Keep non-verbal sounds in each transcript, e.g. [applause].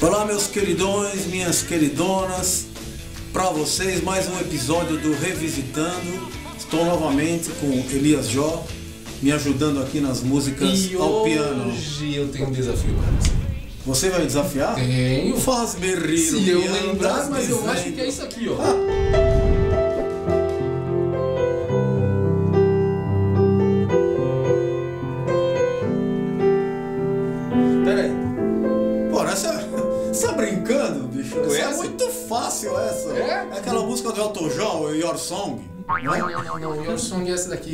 Olá, meus queridões, minhas queridonas, para vocês mais um episódio do Revisitando. Estou novamente com Elias Jó, me ajudando aqui nas músicas e ao hoje piano. Hoje eu tenho um desafio para você. Você vai me desafiar? Tenho. Faz-me rir. Se eu lembrar, mas eu acho que é isso aqui, ó. Ah. É? aquela música do Elton John, o Your Song. Não, não, não. Your Song é essa daqui.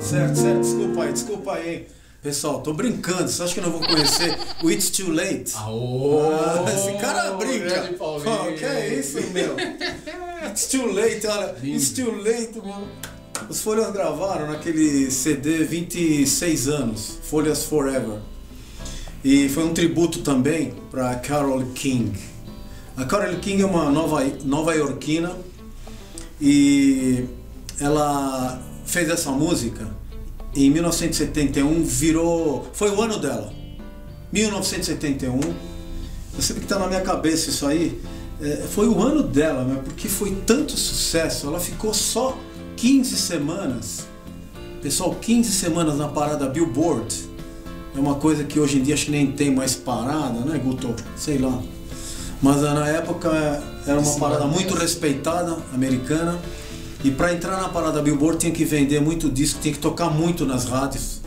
Certo, certo, desculpa aí, desculpa aí. hein. Pessoal, tô brincando, você acha que eu não vou conhecer o It's Too Late? Aô! Ah, esse cara brinca. Pô, que é isso, meu? It's too late, olha. Lindo. It's too late, meu. Os Folhas gravaram naquele CD 26 anos, Folhas Forever. E foi um tributo também para Carole King. A Carole King é uma nova, nova iorquina e ela fez essa música em 1971, virou. Foi o ano dela. 1971. Eu sei que tá na minha cabeça isso aí. É, foi o ano dela, né? porque foi tanto sucesso. Ela ficou só 15 semanas. Pessoal, 15 semanas na parada Billboard. É uma coisa que hoje em dia acho que nem tem mais parada, né, Guto? Sei lá. Mas ah, na época era uma parada mas- muito respeitada, americana. E para entrar na parada Billboard tinha que vender muito disco, tinha que tocar muito nas rádios.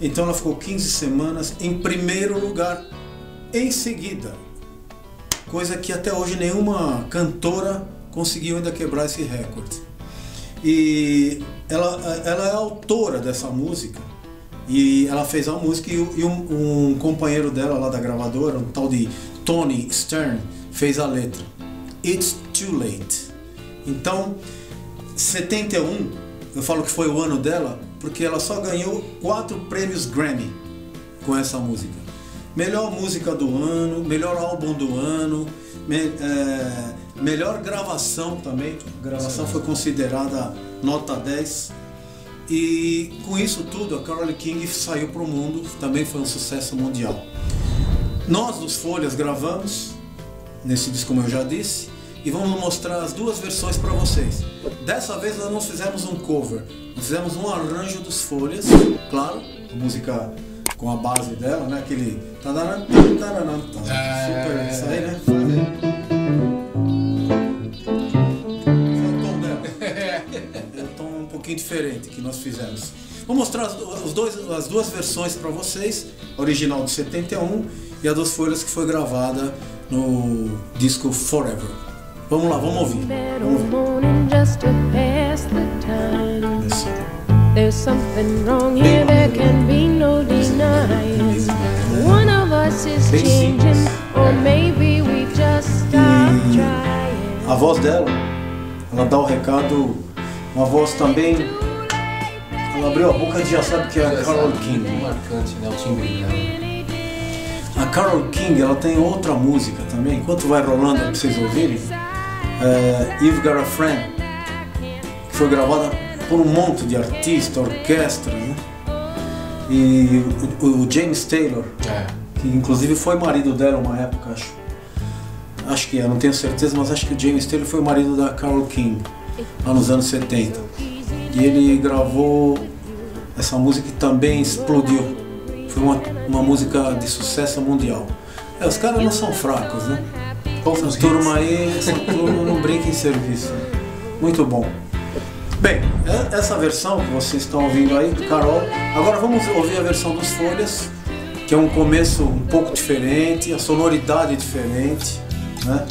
Então ela ficou 15 semanas em primeiro lugar em seguida. Coisa que até hoje nenhuma cantora conseguiu ainda quebrar esse recorde. E ela, ela é autora dessa música. E ela fez a música e, um, um companheiro dela lá da gravadora, um tal de Tony Stern, fez a letra. It's Too Late. Então, 71, eu falo que foi o ano dela, porque ela só ganhou quatro prêmios Grammy com essa música. Melhor música do ano, melhor álbum do ano, me- é, melhor gravação também. A gravação foi considerada nota 10. E com isso tudo, a Carole King saiu para o mundo, também foi um sucesso mundial. Nós dos Folhas gravamos nesse disco, como eu já disse, e vamos mostrar as duas versões para vocês. Dessa vez nós não fizemos um cover, nós fizemos um arranjo dos Folhas, claro, a música com a base dela, né? Aquele. tadaram. Super, isso aí, né? Pouquinho diferente que nós fizemos. Vou mostrar as, os dois, as duas versões para vocês, a original de 71 e a dos Folhas que foi gravada no disco Forever. Vamos lá, vamos ouvir. Vamos ouvir. morning just to pass the time. Esse- There's something wrong here, there can be no denying. One of us is Bem changing, simples. or maybe we just stopped trying. A voz dela, ela dá o recado, uma voz também. Ela abriu a boca e já sabe que é a Carole King. Marcante, né? O timbre dela. A Carole King, ela tem outra música também, enquanto vai rolando para vocês ouvirem. É, You've Got a Friend, que foi gravada por um monte de artista, orquestra, né? E o, o James Taylor, É. que inclusive foi marido dela uma época, acho. Acho que é, não tenho certeza, mas acho que o James Taylor foi o marido da Carole King, lá nos anos 70. E ele gravou essa música que também explodiu. Foi uma, uma música de sucesso mundial. É, os caras não são fracos, né? Essa turma aí, essa turma não brinca em serviço. Muito bom. Bem, é- essa versão que vocês estão ouvindo aí, do Carol. Agora vamos ouvir a versão dos Folhas, que é um começo um pouco diferente, a sonoridade é diferente, né?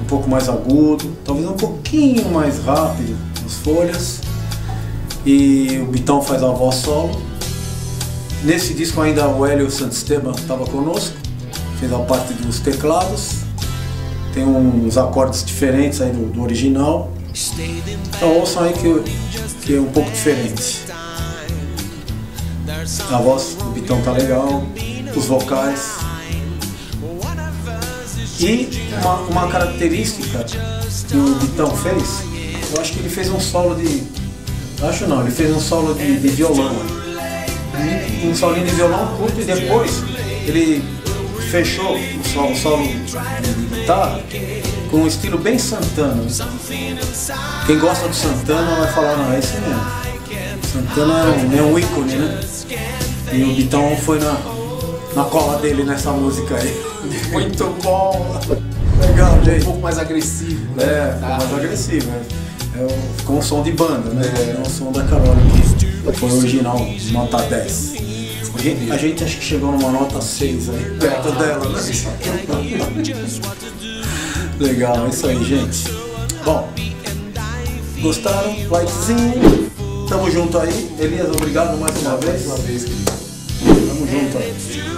Um pouco mais agudo, talvez um pouquinho mais rápido nos Folhas. E o Bitão faz a voz solo. Nesse disco ainda o Hélio Santisteban estava conosco, fez a parte dos teclados. Tem uns acordes diferentes aí do, do original. Então ouçam aí que, que é um pouco diferente. A voz do Bitão tá legal, os vocais. E uma, uma característica que o Bitão fez, eu acho que ele fez um solo de. Acho não, ele fez um solo de, de violão. um solinho de violão curto e depois ele fechou o solo, o solo de guitarra com um estilo bem Santana. Quem gosta do Santana vai falar, não, é esse mesmo. Santana é um, é um ícone, né? E o Bitão foi na, na cola dele nessa música aí. [laughs] Muito bom! Legal, Um gente. pouco mais agressivo, né? É, ficou Ah, mais agressivo, né? É ficou um som de banda, né? É o som da Carol. Foi original, nota 10. A gente, acho que chegou numa nota 6 aí, perto dela, né? [laughs] Legal, é isso aí, gente. Bom, gostaram? Likezinho. Tamo junto aí. Elias, obrigado mais uma vez. uma vez, querido. Tamo junto aí.